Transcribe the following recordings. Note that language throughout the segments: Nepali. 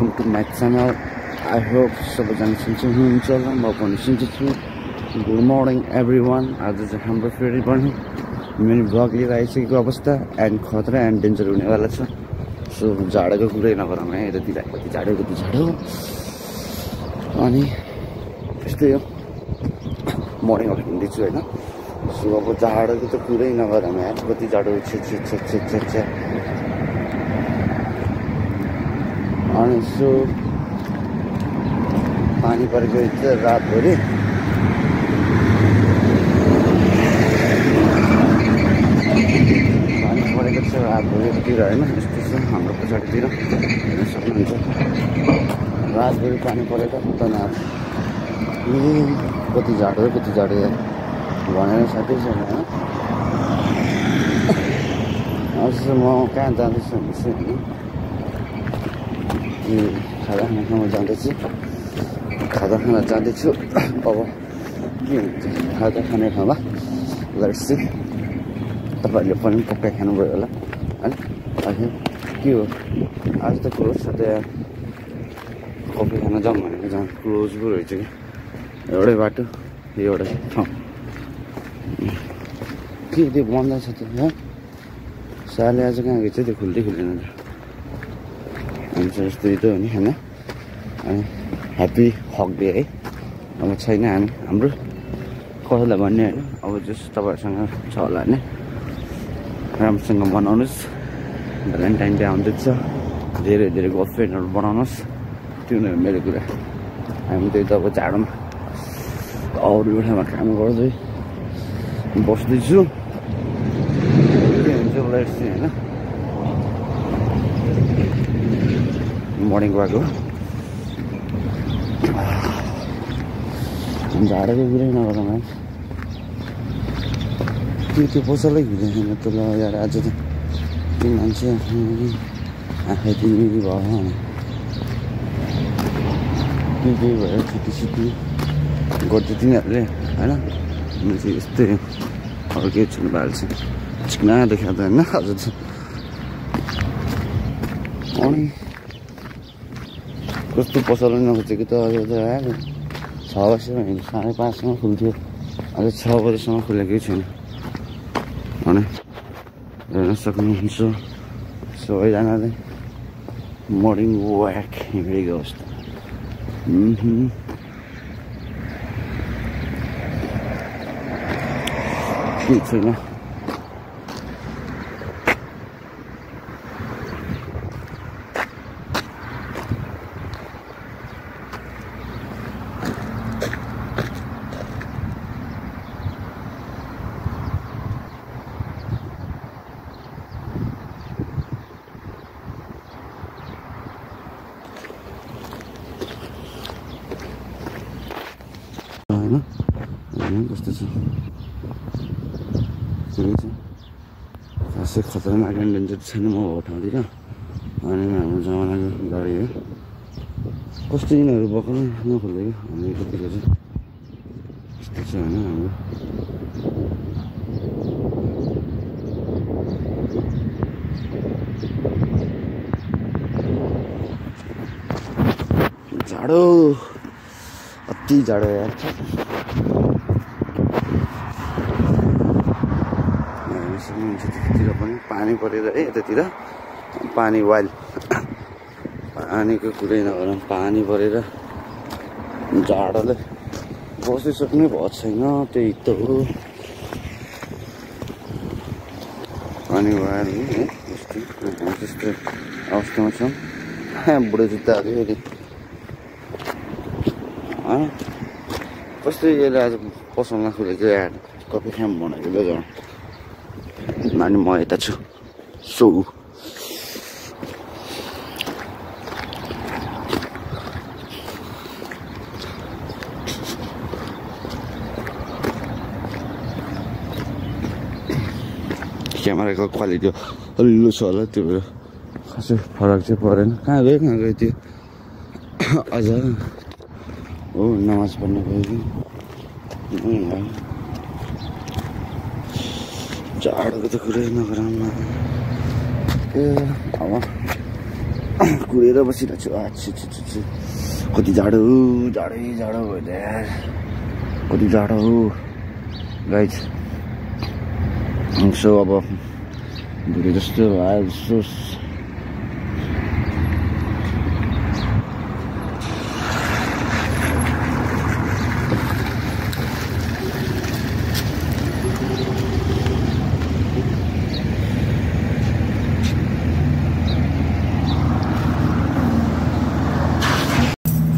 Welcome to my channel I hope सबैजना सुन्छु हुनुहुन्छ होला म पनि सुन्छु गुड मर्निङ एभ्री वान आज चाहिँ हाम्रो फेरि पनि मिनी भ्लग लिएर आइसकेको अवस्था एन्ड खतरा एन्ड डेन्जर हुनेवाला छ। सो झाडेको कुरै नगरौँ है यतातिर कति झाडो कति झाडो अनि त्यस्तै हो। मर्निङ वाक हिँड्दैछु होइन। सो अब जाडोको त कुरै नगरौँ यार कति छे छे छे छे छे छे। अनि पानी परेको थियो रातभरि। पानी परेको छ रातभरितिर होइन यस्तो छ हाम्रो पछाडितिर। हेर्न सक्नुहुन्छ। रातभरि पानी परेको ए कति जाडो कति यार भनेर छैन होइन। चाहिँ म कहाँ जाँदैछु भने चाहिँ होइन खाजा खाना खान जाँदैछु खाजा खाना जाँदैछु अब के हुन्छ खाजा खाने ठाउँमा लड्सी तपाईँहरूले पनि पक्कै खानुभयो होला होइन अहिले के हो आज त क्लोज छ त यहाँ कफी खान जाउँ भनेको जहाँ क्लोज पो रहेछ कि एउटै बाटो एउटै ठाउँ के त्यो बन्द छ त यहाँ साले आज कहाँ गएछ त्यो खुल्दै खुल्दैन हुन्छ यस्तै त हो नि होइन अनि ह्याप्पी हक डे है अब छैन हामी हाम्रो कसैलाई भन्ने होइन अब जस तपाईँहरूसँग छ होला होइन राम्रोसँग बनाउनुहोस् भ्यालेन्टाइन डे आउँदैछ धेरै धेरै गर्लफ्रेन्डहरू बनाउनुहोस् त्यो नै हो मेरो कुरा हामी त्यही त अब जाडोमा अरू एउटामा काम गर्दै बस्दैछु के हुन्छ होइन मर्निङ वाक हो झाडेको कुरै नगरौँ त्यो त्यो पसलै हुँदैन त ल यार आज त त्यो मान्छे आँखा तिमी भयो के के भयो छुट्टी छुट्टी गर्छ तिनीहरूले होइन म चाहिँ यस्तै अरू केही छुनु भएको छ चिकना देखा त होइन आज चाहिँ अनि कस्तो पसल नखोजेको त अहिले त आयो छ बजीसम्म हिँड्नु साढे पाँचसम्म खुल्थ्यो। अहिले छ बजीसम्म खुलेकै छैन। अनि हेर्न सक्नुहुन्छ। सबैजनाले मर्निङ वाक हिँडेको अवस्था। केही छैन? होइन? कस्तो छ? ठिकै छ। खासै खतरनाक एन्ड डेन्जर छैन म भएको ठाउँतिर। अनि हाम्रो जमानाको गाडी हो। कस्तो यिनीहरू बक्कै नखोलेको हामी कतिको चाहिँ यस्तो छ होइन हाम्रो? जाडो। अति जाडो यार त्यतातिर पनि पानी परेर है यतातिर पानी वाइल पानीको कुरै नगरौँ पानी परेर जाडोले बसिसक्नै भएको छैन त्यही त हो पानी वाइल है यस्तो त्यस्तो अवस्थामा छौँ बुढो जुत्ताहरू कस्तो यसले आज पसल नखुलेको यार? कफी खाम भनेको बेगाउँ अनि म यता छु। सो। क्यामेराको क्वालिटी हल्लो छ होला त्यो भएर। खासै फरक चाहिँ परेन। कहाँ गयो कहाँ गयो त्यो? अझ। हो नमाज पढ्न गयो कि जाडोको त कुरै नगरौँ न। ए अब कुरेर बसिरहेको छु। आछु छु कति जाडो जाडै जाडो भयो कति जाडो। गाइज सो अब। भुँडी जस्तो आयो जस्तो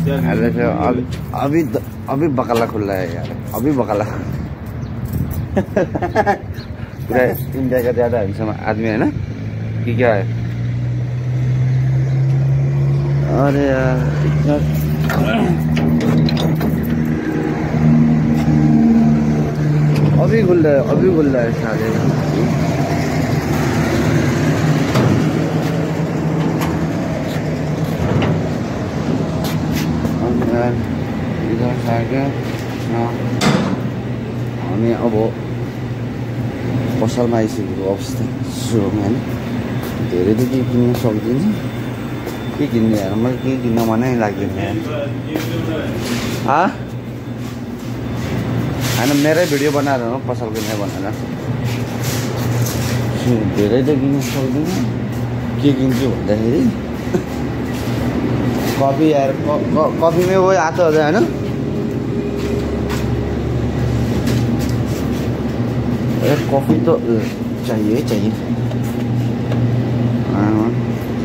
अरे अभी अभी अभी बकाला खुला है यार। अभी बकाला पूरा इंडिया का ज़्यादा आदमी है ना? कि क्या है? अरे यार अभी खुल रहा है अभी खुल रहा है हामी अब पसलमा आइसकेको अवस्था सुरुमा होइन। धेरै त केही किन्न सक्दिनँ। के किन्ने यार मैले के किन्न मनै लाग्दैन। होइन मेरै भिडियो बनाएर हो पसल किन्ने भनेर धेरै त किन्न सक्दिनँ। के किन्छु भन्दाखेरि? कफी यार कफी में वही आता होता है ना अरे कॉफ़ी तो चाहिए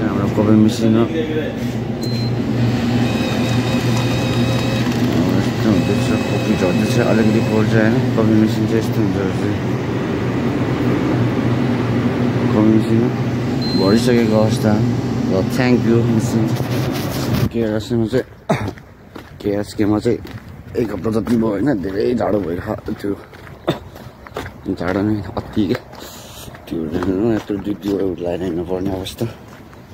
हाम्रो कफी मेसिन हो। यस्तो हुँदैछ कफी झर्दैछ अलिकति पोल्छ होइन? कफी मेसिन चाहिँ यस्तो हुन्छ कफी मेसिन भरिसकेको अवस्था। र थ्याङ्क यू मेसिन। केएसकेमा चाहिँ। केएसकेमा चाहिँ एक हप्ता जति भयो होइन धेरै जाडो भइरहेको थियो जाडो नै अति। त्यो यत्रो जुत्तीहरू लगाएर हिँड्नुपर्ने अवस्था।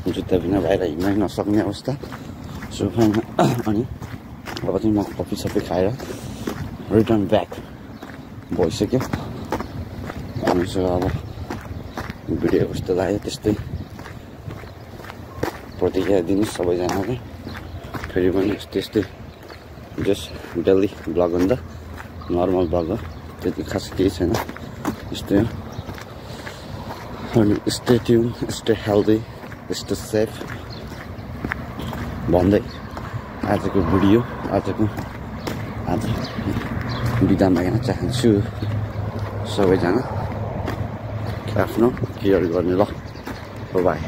जुत्ता बिना बाहिर हिँड्नै नसक्ने अवस्था। सो फाइन अनि अब चाहिँ म कफी सबै खाएर रिटर्न ब्याक भइसक्यो। अनि सो अब भिडियो कस्तो लाग्यो त्यस्तै। प्रतिक्रिया दिनुहोस् सबैजनाले फेरि पनि त्यस्तै जस्ट डेली ब्लग त नर्मल ब्लग हो। त्यति खास केही छैन। यस्तै हो। अनि stay tune stay healthy stay safe भन्दै आजको भिडियो आजको आज बिदा माग्न चाहन्छु सबैजना। आफ्नो केयर गर्ने ल। बाई